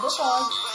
do Pode.